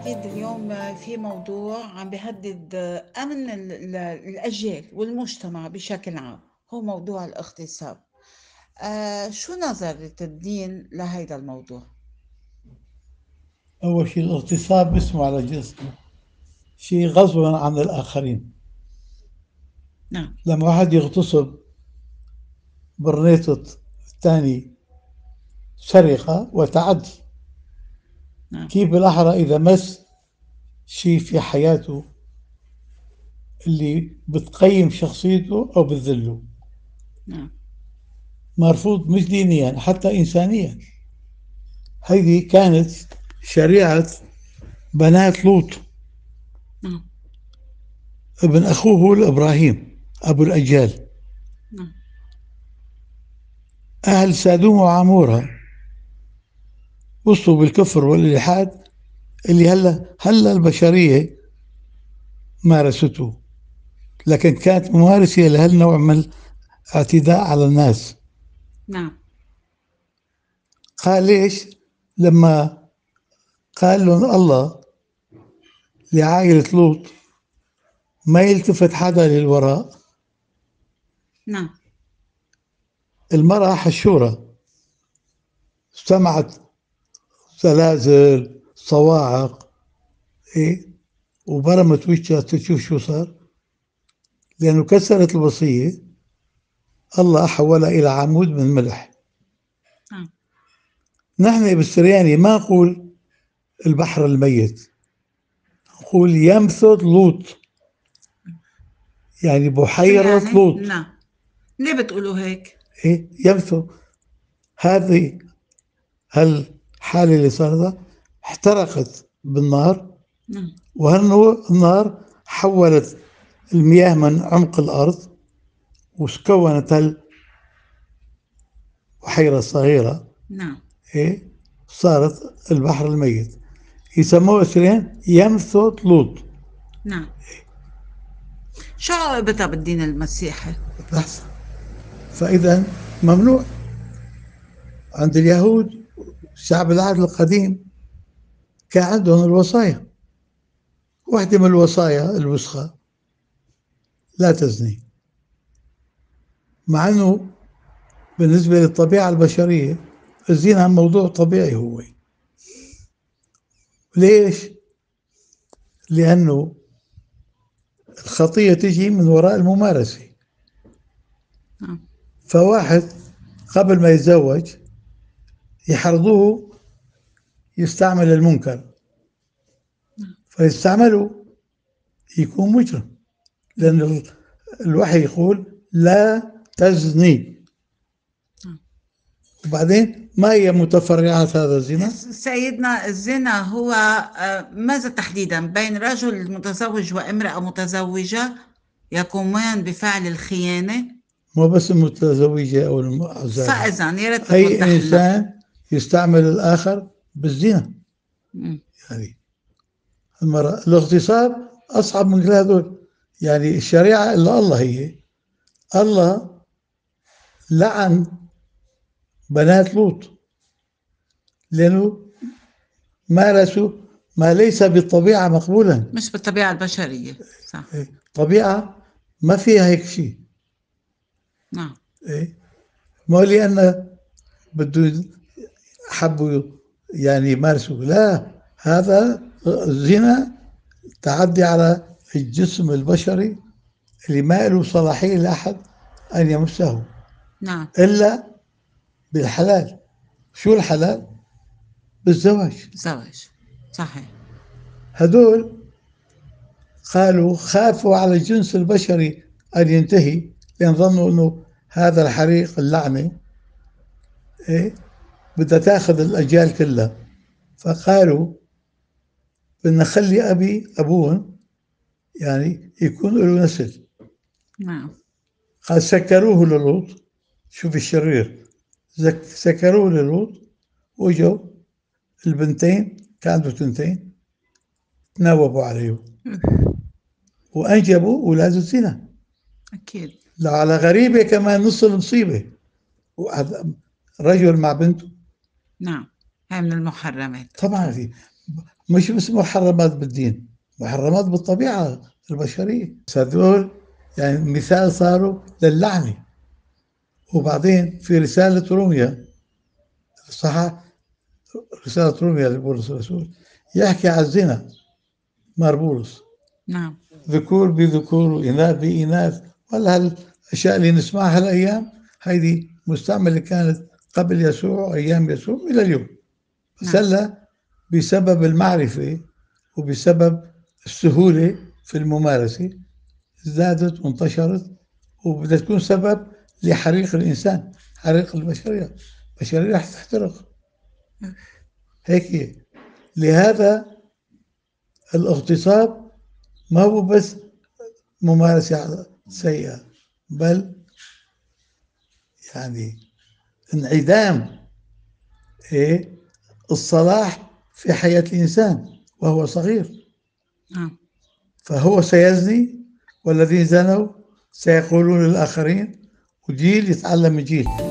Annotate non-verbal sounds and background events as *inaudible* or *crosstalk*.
أكيد اليوم في موضوع عم بيهدد أمن ال- ال- الأجيال والمجتمع بشكل عام هو موضوع الاغتصاب. آه شو نظرة الدين لهيدا الموضوع؟ أول شيء الاغتصاب اسمه على جسمه شيء غصبا عن الآخرين. نعم. لما واحد يغتصب برنيطة الثاني سرقة وتعدي. نعم. كيف بالأحرى إذا مس شيء في حياته اللي بتقيم شخصيته أو بتذله؟ نعم. مرفوض مش دينيا حتى إنسانيا. هذه كانت شريعة بنات لوط. نعم. ابن أخوه الإبراهيم أبو الأجيال. نعم. أهل سادوم وعمورة. وصلوا بالكفر والإلحاد اللي هلا هلا البشرية مارسته. لكن كانت ممارسة لهالنوع من الاعتداء على الناس. نعم. قال ليش؟ لما قال لهم الله لعائلة لوط ما يلتفت حدا للوراء. نعم. المرأة حشورة. سمعت زلازل صواعق إيه؟ وبرمت وجهها تشوف شو صار. لأنه كسرت الوصية الله حولها إلى عمود من ملح نعم. نحن بالسرياني ما نقول البحر الميت. نقول يمثل لوط. يعني بحيرة يعني؟ لوط. نعم. ليه بتقولوا هيك؟ إيه؟ يمثل. هذه هالحالة اللي صارت احترقت بالنار نعم. وهالنار حولت المياه من عمق الأرض وكونت هالبحيرة الصغيرة نعم. إيه؟ صارت البحر الميت. يسموه سريان يمثل لوط. نعم. شو علاقتها بالدين المسيحي؟ بس. فإذا ممنوع. عند اليهود شعب العهد القديم كان عندهم الوصايا. واحدة من الوصايا الوسخة لا تزني. مع أنه بالنسبة للطبيعة البشرية الزنا موضوع طبيعي هو. ليش؟ لأنه الخطية تجي من وراء الممارسة. نعم. فواحد قبل ما يتزوج يحرضوه يستعمل المنكر. فيستعمله يكون مجرم. لأن ال- الوحي يقول لا تزني. وبعدين ما هي متفرعات هذا الزنا؟ سيدنا الزنا هو آه، ماذا تحديدا؟ بين رجل متزوج وامرأة متزوجة يقومان بفعل الخيانة؟ مو بس المتزوجة أو المعزلة فإذا يا ريت أي إنسان يستعمل الآخر بالزنا. يعني المرأة الاغتصاب أصعب من كل هذول. يعني الشريعة إلا الله هي الله لعن بنات لوط. لأنه مارسوا ما ليس بالطبيعة مقبولا. مش بالطبيعة البشرية صح. طبيعة ما فيها هيك شيء. نعم. إيه؟ مو لأن بده حبوا يعني يمارسوا لا هذا زنا تعدي على الجسم البشري اللي ما له صلاحية لأحد أن يمسه. نعم. إلا بالحلال. شو الحلال؟ بالزواج. زواج. صحيح. هدول قالوا خافوا على الجنس البشري أن ينتهي لأن ظنوا أنه هذا الحريق اللعنة. إيه؟ بدها تاخذ الأجيال كلها. فقالوا بدنا نخلي أبي أبوهم يعني يكون له نسل. نعم. قال سكروه للوط. شوف الشرير. سكروه للوط. وجوا البنتين كان عنده تنتين تناوبوا عليه *laughs* وأنجبوا أولاد الزنا. أكيد. لو على غريبة كمان نص المصيبة. واحد رجل مع بنته. نعم هاي من المحرمات. طبعا في مش بس محرمات بالدين محرمات بالطبيعة البشرية. هذول يعني مثال صاروا للعنة. وبعدين في رسالة روميا صح رسالة روميا لبولس الرسول يحكي عن الزنا مار بولس. نعم. ذكور بذكور وإناث بإناث. ولا هالأشياء اللي نسمعها هالأيام هيدي مستعملة كانت قبل يسوع أيام يسوع إلى اليوم. نعم. سلة بسبب المعرفة وبسبب السهولة في الممارسة زادت وانتشرت وبدها تكون سبب لحريق الإنسان حريق البشرية. البشرية رح تحترق هيك لهذا الاغتصاب ما هو بس ممارسة سيئة بل يعني انعدام إيه؟ الصلاح في حياة الإنسان وهو صغير. نعم. فهو سيزني والذين زنوا سيقولون للآخرين وجيل يتعلم من جيل.